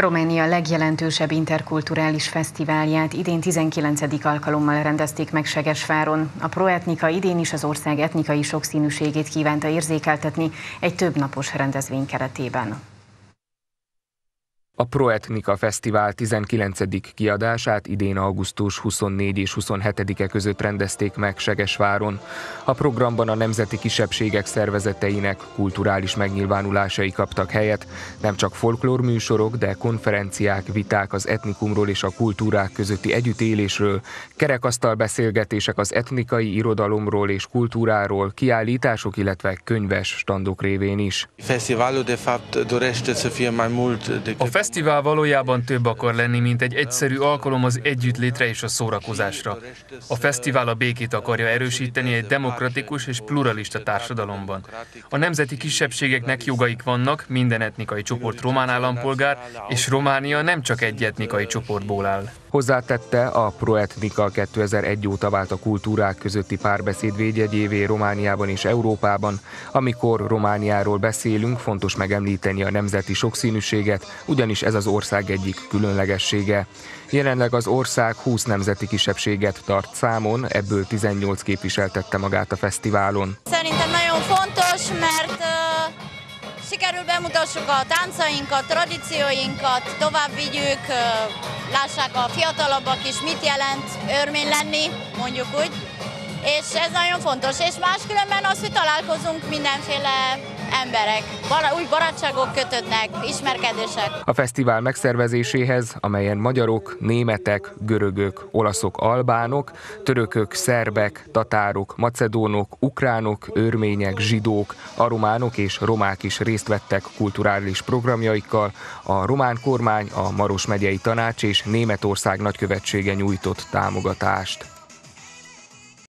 Románia legjelentősebb interkulturális fesztiválját idén 19. alkalommal rendezték meg Segesváron. A Proetnika idén is az ország etnikai sokszínűségét kívánta érzékeltetni egy többnapos rendezvény keretében. A Proetnika Fesztivál 19. kiadását idén augusztus 24 és 27-e között rendezték meg Segesváron. A programban a nemzeti kisebbségek szervezeteinek kulturális megnyilvánulásai kaptak helyet, nem csak folklórműsorok, de konferenciák, viták az etnikumról és a kultúrák közötti együttélésről, kerekasztal beszélgetések az etnikai irodalomról és kultúráról, kiállítások, illetve könyves standok révén is. Fesztiválul de fapt dorește să fie mai mult decât fesztivál valójában több akar lenni, mint egy egyszerű alkalom az együttlétre és a szórakozásra. A fesztivál a békét akarja erősíteni egy demokratikus és pluralista társadalomban. A nemzeti kisebbségeknek jogaik vannak, minden etnikai csoport román állampolgár, és Románia nem csak egy etnikai csoportból áll. Hozzátette, a Proetnika 2001 óta vált a kultúrák közötti párbeszéd védjegyévé Romániában és Európában. Amikor Romániáról beszélünk, fontos megemlíteni a nemzeti sokszínűséget, ugyanis ez az ország egyik különlegessége. Jelenleg az ország 20 nemzeti kisebbséget tart számon, ebből 18 képviseltette magát a fesztiválon. Szerintem nagyon fontos, mert sikerül bemutassuk a táncainkat, tradícióinkat, tovább vigyük, lássák a fiatalabbak is, mit jelent örmény lenni, mondjuk úgy. És ez nagyon fontos, és máskülönben az, hogy találkozunk mindenféle emberek, új barátságok kötődnek, ismerkedések. A fesztivál megszervezéséhez, amelyen magyarok, németek, görögök, olaszok, albánok, törökök, szerbek, tatárok, macedónok, ukránok, örmények, zsidók, arománok és romák is részt vettek kulturális programjaikkal, a román kormány, a Maros megyei tanács és Németország nagykövetsége nyújtott támogatást.